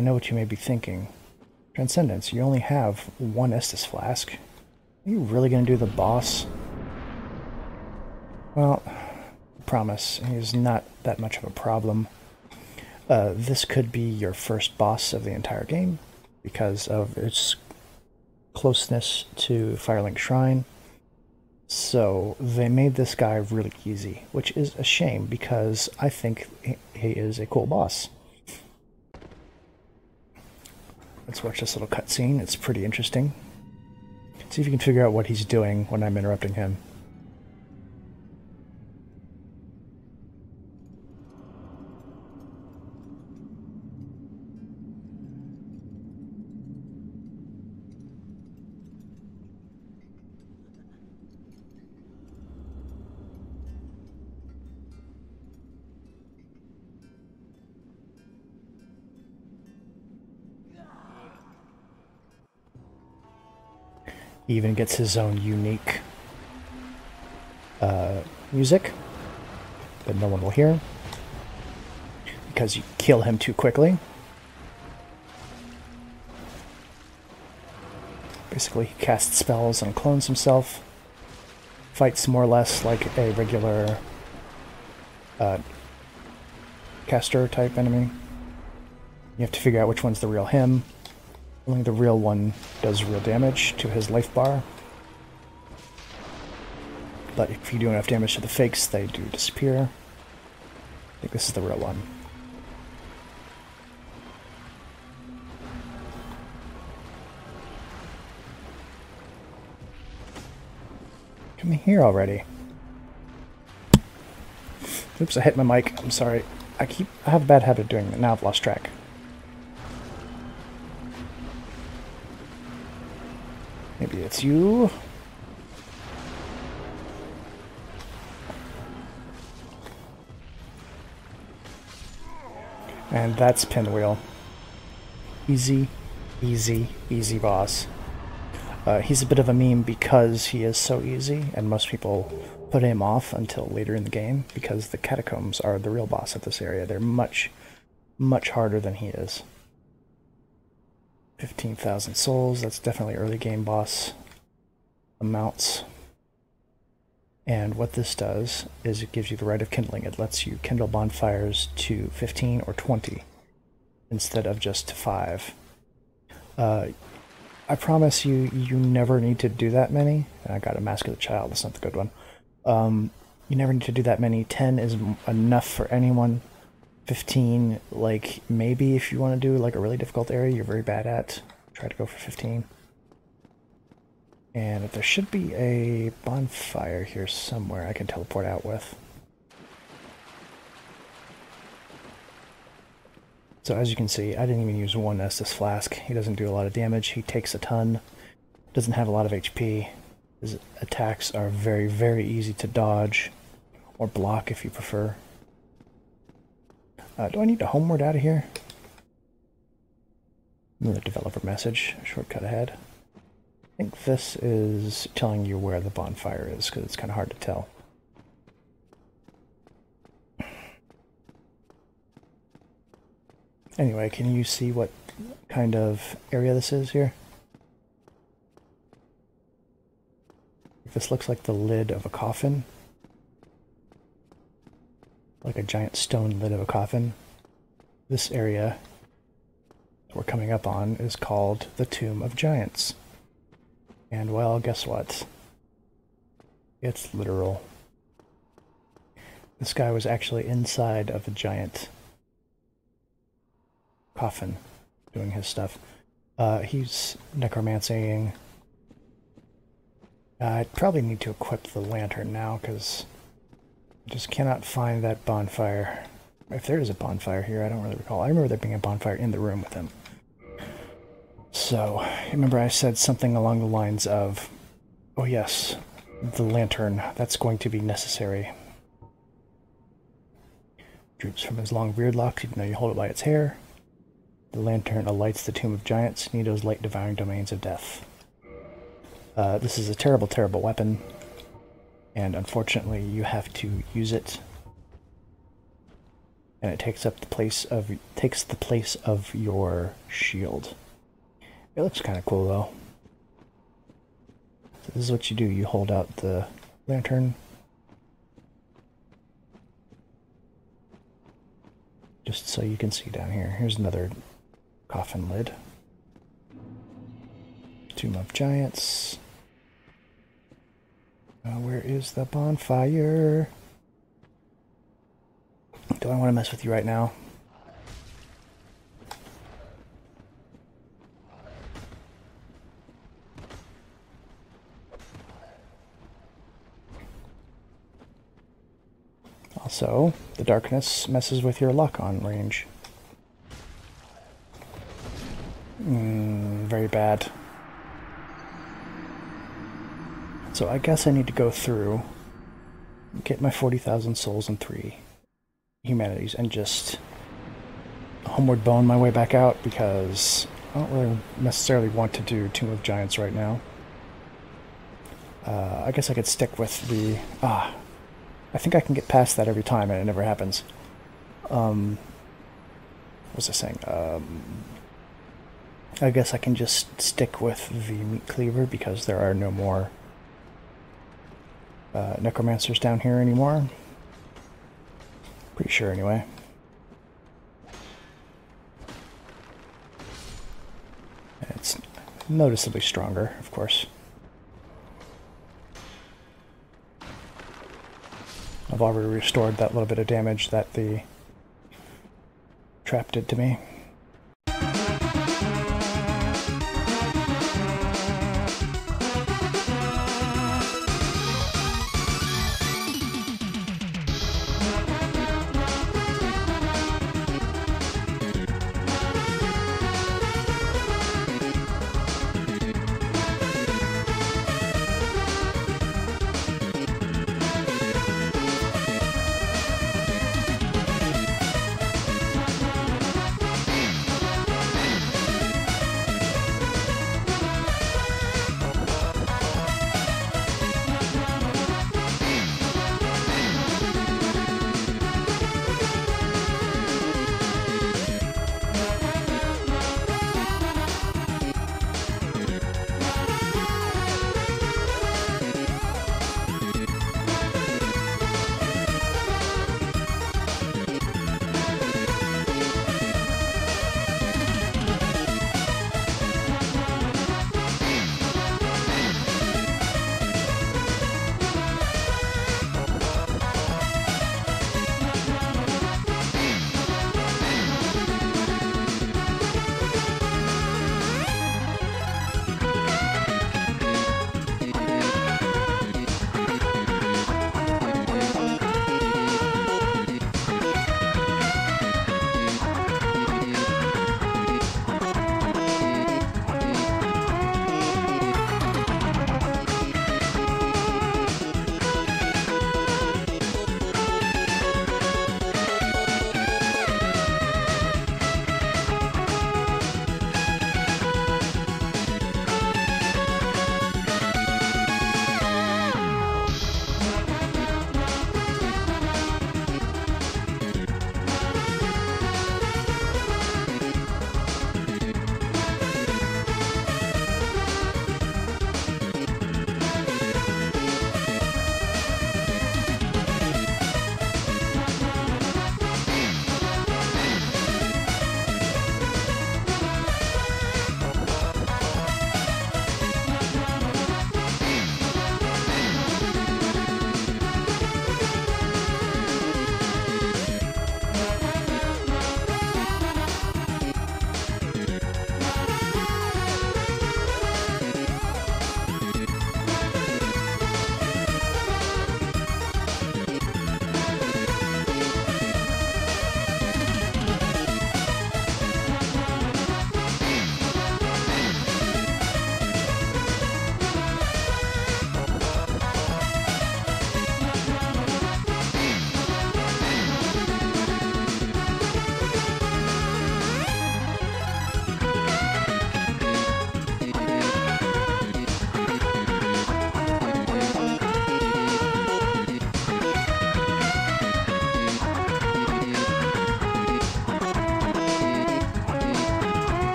I know what you may be thinking. Tranxendance, you only have one Estus flask. Are you really going to do the boss? Well, I promise, he's not that much of a problem. Uh, this could be your first boss of the entire game because of its closeness to Firelink Shrine. So they made this guy really easy, which is a shame because I think he is a cool boss. Let's watch this little cutscene. It's pretty interesting. See if you can figure out what he's doing when I'm interrupting him. He even gets his own unique uh, music that no one will hear because you kill him too quickly. Basically, he casts spells and clones himself. Fights more or less like a regular uh, caster type enemy. You have to figure out which one's the real him. Only the real one does real damage to his life bar. But if you do enough damage to the fakes, they do disappear. I think this is the real one. Come here already. Oops, I hit my mic. I'm sorry. I keep I have a bad habit of doing that. Now I've lost track. It's you. And that's Pinwheel. Easy, easy, easy boss. Uh, he's a bit of a meme because he is so easy, and most people put him off until later in the game because the catacombs are the real boss of this area. They're much, much harder than he is. 15,000 souls, that's definitely early game boss amounts. And what this does is it gives you the Rite of Kindling. It lets you kindle bonfires to 15 or 20 instead of just to 5. Uh, I promise you, you never need to do that many. I got a Mask of the Child, that's not the good one. Um, you never need to do that many. 10 is enough for anyone. 15, like, maybe if you want to do, like, a really difficult area you're very bad at, try to go for 15. And if there should be a bonfire here somewhere I can teleport out with. So as you can see, I didn't even use one Estus Flask. He doesn't do a lot of damage. He takes a ton. Doesn't have a lot of HP. His attacks are very, very easy to dodge. Or block if you prefer. Uh, do I need to homeward out of here? Another developer message, shortcut ahead. I think this is telling you where the bonfire is, because it's kind of hard to tell. Anyway, can you see what kind of area this is here? This looks like the lid of a coffin like a giant stone lid of a coffin. This area we're coming up on is called the Tomb of Giants. And well, guess what? It's literal. This guy was actually inside of a giant coffin doing his stuff. Uh, he's necromancying. I probably need to equip the lantern now because I just cannot find that bonfire. If there is a bonfire here, I don't really recall. I remember there being a bonfire in the room with him. So, remember I said something along the lines of, oh yes, the lantern, that's going to be necessary. Droops from his long beard locks, even though you hold it by its hair. The lantern alights the tomb of giants, Nito's light devouring domains of death. Uh, this is a terrible, terrible weapon and unfortunately you have to use it and it takes up the place of takes the place of your shield. It looks kind of cool though. So this is what you do. You hold out the lantern. Just so you can see down here. Here's another coffin lid. Tomb of Giants. Uh, where is the bonfire? Do I want to mess with you right now? The darkness messes with your lock on range. Mm, very bad. So I guess I need to go through, get my 40,000 souls and three humanities, and just homeward bone my way back out because I don't really necessarily want to do Tomb of Giants right now. Uh, I guess I could stick with the... Ah, I think I can get past that every time and it never happens. Um, what was I saying? Um, I guess I can just stick with the meat cleaver because there are no more uh, necromancers down here anymore. Pretty sure anyway. It's noticeably stronger, of course. I've already restored that little bit of damage that the trap did to me.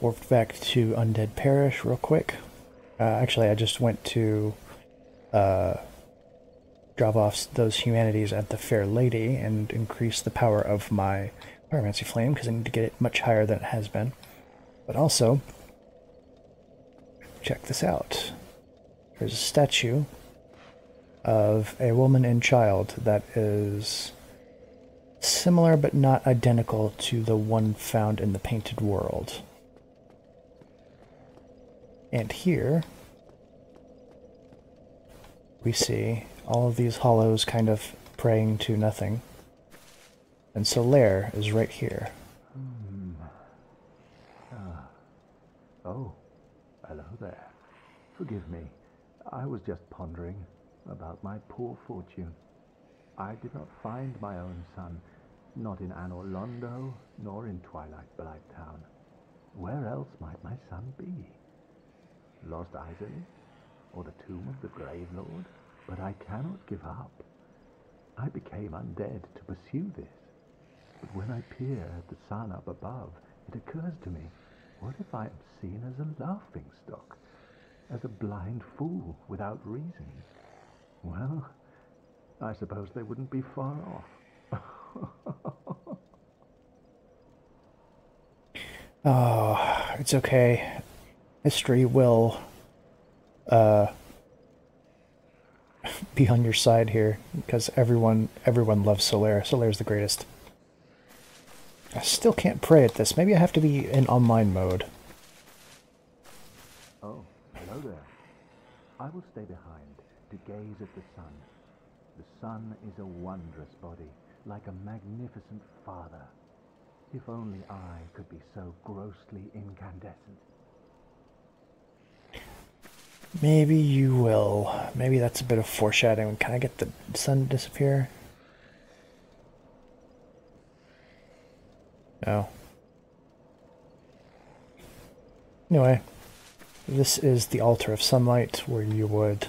Warped back to Undead Parish real quick. Uh, actually, I just went to uh, drop off those humanities at the Fair Lady and increase the power of my Pyromancy Flame because I need to get it much higher than it has been. But also, check this out. There's a statue of a woman and child that is similar but not identical to the one found in the painted world. And here we see all of these hollows kind of praying to nothing. And Solaire is right here. Hmm. Ah. Oh, hello there. Forgive me. I was just pondering about my poor fortune. I did not find my own son, not in Anor Londo, nor in Twilight Blight Town. Where else might my son be? Lost Izalith, or the tomb of the Grave Lord? But I cannot give up. I became undead to pursue this. But when I peer at the sun up above, it occurs to me, what if I am seen as a laughing stock, as a blind fool without reason? Well, I suppose they wouldn't be far off. oh, it's okay. History will uh, be on your side here because everyone everyone loves Solaire. Solaire's the greatest. I still can't pray at this. Maybe I have to be in online mode. Oh, hello there. I will stay behind to gaze at the sun. The sun is a wondrous body, like a magnificent father. If only I could be so grossly incandescent. Maybe you will. Maybe that's a bit of foreshadowing. Can I get the sun to disappear? No. Anyway, this is the altar of sunlight where you would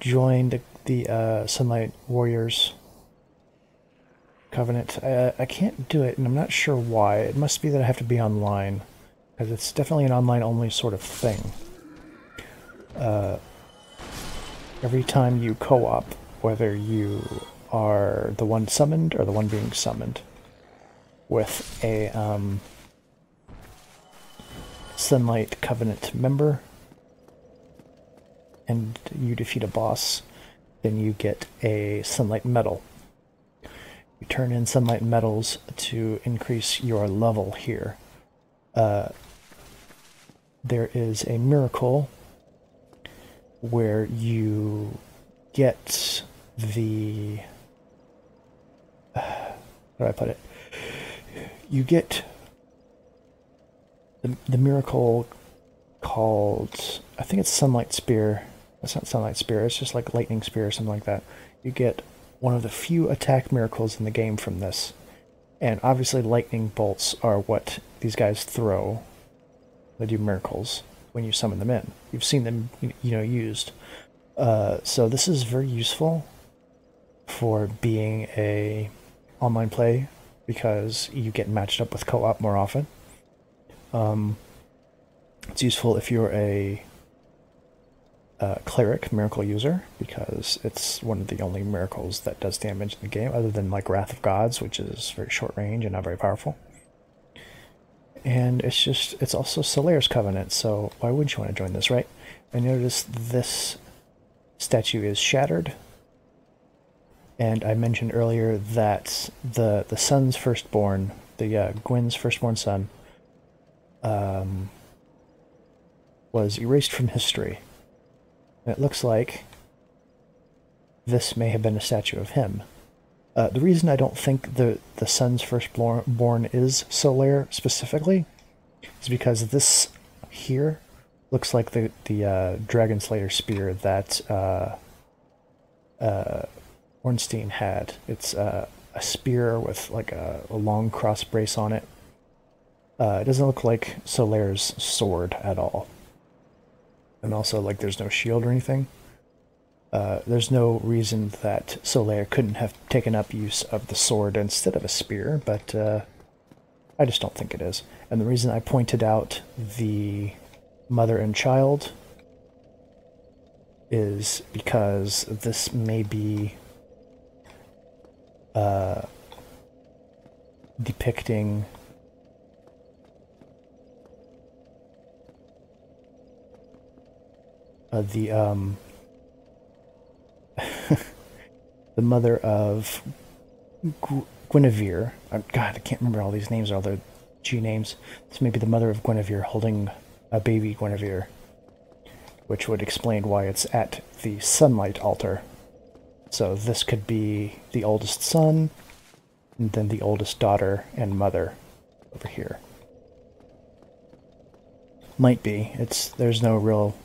join the, the uh, sunlight warriors covenant. Uh, I can't do it, and I'm not sure why. It must be that I have to be online, because it's definitely an online only sort of thing uh, every time you co-op, whether you are the one summoned or the one being summoned, with a um, Sunlight Covenant member, and you defeat a boss, then you get a Sunlight Medal. You turn in Sunlight Medals to increase your level here. Uh, there is a miracle where you get the how do I put it? You get the the miracle called I think it's sunlight spear. It's not sunlight spear. It's just like lightning spear or something like that. You get one of the few attack miracles in the game from this, and obviously lightning bolts are what these guys throw. They do miracles when you summon them in. You've seen them, you know, used. Uh, so this is very useful for being a online play because you get matched up with co-op more often. Um, it's useful if you're a, a, cleric miracle user because it's one of the only miracles that does damage in the game, other than like Wrath of Gods, which is very short range and not very powerful and it's just it's also Solaire's Covenant, so why wouldn't you want to join this, right? I noticed this statue is shattered, and I mentioned earlier that the the sun's firstborn, the uh, Gwyn's firstborn son, um, was erased from history. And it looks like this may have been a statue of him. Uh, the reason I don't think the, the sun's firstborn is Solaire specifically is because this here looks like the, the uh, Dragon Slayer spear that uh, uh, Ornstein had. It's uh, a spear with like a, a, long cross brace on it. Uh, it doesn't look like Solaire's sword at all. And also, like, there's no shield or anything. Uh, there's no reason that Solaire couldn't have taken up use of the sword instead of a spear, but uh, I just don't think it is. And the reason I pointed out the mother and child is because this may be uh, depicting uh, the um, the mother of Gu- Gwynevere. Uh, God, I can't remember all these names, all the G names. This may be the mother of Gwynevere holding a baby Gwynevere, which would explain why it's at the sunlight altar. So this could be the oldest son, and then the oldest daughter and mother over here. Might be. It's there's no real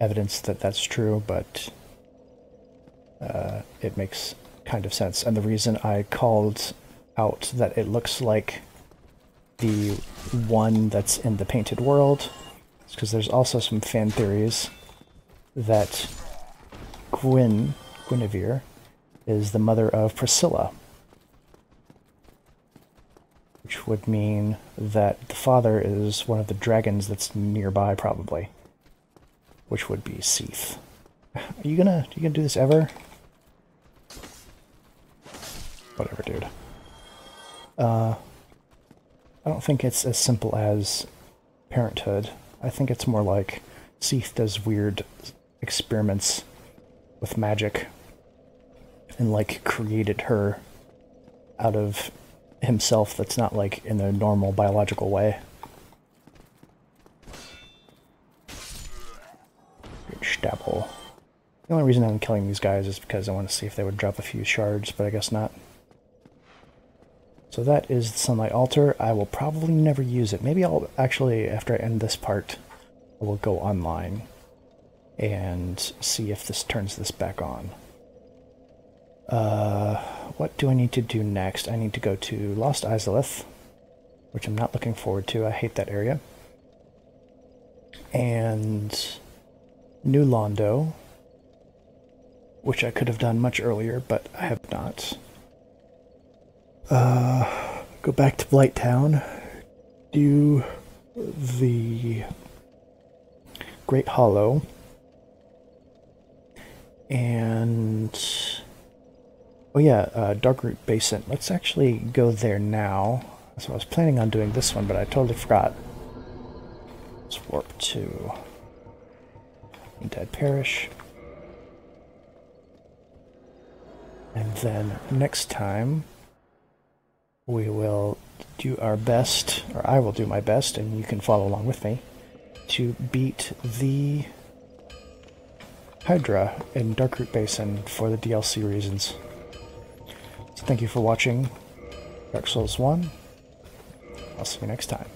evidence that that's true, but uh, it makes kind of sense. And the reason I called out that it looks like the one that's in the painted world is because there's also some fan theories that Gwyn, Gwynevere, is the mother of Priscilla. Which would mean that the father is one of the dragons that's nearby, probably. Which would be Seath. Are you gonna are you gonna do this ever? Don't think it's as simple as parenthood. I think it's more like Seath does weird experiments with magic and like created her out of himself that's not like in a normal biological way. The only reason I'm killing these guys is because I want to see if they would drop a few shards, but I guess not. So that is the Sunlight Altar. I will probably never use it. Maybe I'll actually, after I end this part, I will go online and see if this turns this back on. Uh, what do I need to do next? I need to go to Lost Izalith, which I'm not looking forward to. I hate that area. And New Londo, which I could have done much earlier, but I have not. Uh, go back to Blight Town, do the Great Hollow, and oh yeah, uh, Darkroot Basin. Let's actually go there now. So I was planning on doing this one, but I totally forgot. Let's warp to Dead Parish. And then next time, we will do our best, or I will do my best, and you can follow along with me, to beat the Hydra in Darkroot Basin for the DLC reasons. So thank you for watching Dark Souls 1. I'll see you next time.